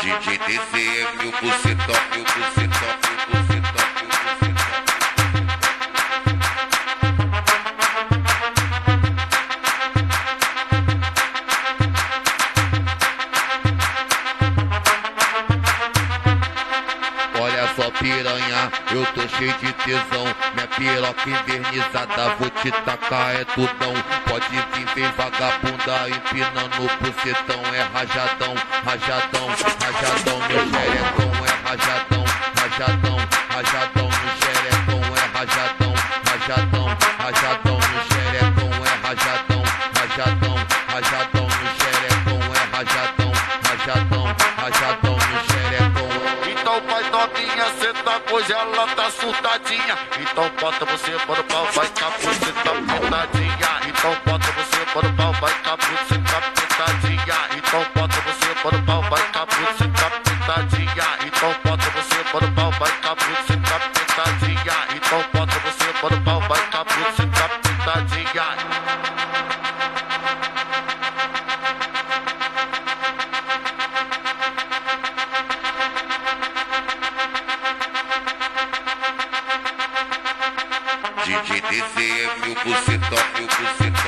DJ DCM, o bucetão, o bucetão, o bucetão, só piranha, eu tô cheio de tesão. Minha piroca invernizada, vou te tacar é tudão. Pode vir, vem vagabunda, empinando o bucetão. É rajadão, rajadão, rajadão Meu xerecão é rajadão, rajadão, rajadão Meu xerecão é rajadão, rajadão, rajadão Meu xerecão é rajadão, rajadão, rajadão Meu xerecão é rajadão, rajadão, rajadão novinha, cê pois ela tá surtadinha. Então bota você para o pau, vai capu, cê tá pintadinha Então bota você para o pau, vai capu, cê tá pintadinha Então bota você para o pau, vai capu, cê tá pintadinha Então bota você para o pau, vai capu, DJ DCM, o bucetão, o bucetão,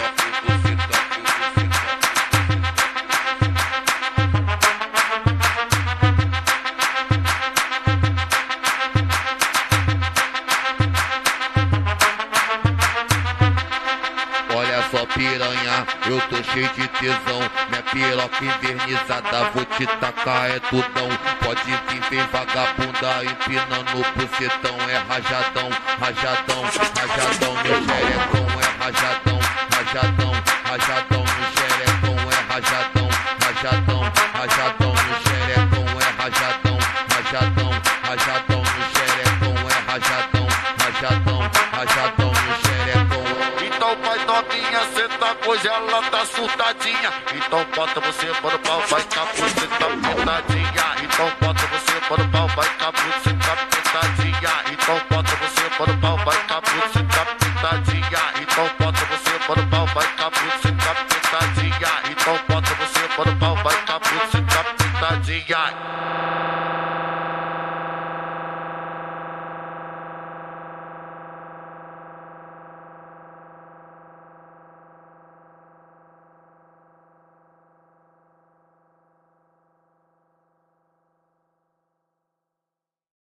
só piranha, eu tô cheio de tesão. Minha piroca invernizada, vou te tacar é tudão. Pode vir, vem vagabunda, empinando o bucetão. É rajadão, rajadão, rajadão Meu xerecão. É rajadão, rajadão, rajadão Meu xerecão. É rajadão, rajadão, rajadão novinha, cê tá coisa, ela tá surtadinha. Então bota você para o pau, vai capuceta tá pitadinha. Então bota você para o pau, vai capuceta tá pitadinha. Então bota você para o pau, vai capuceta tá pitadinha.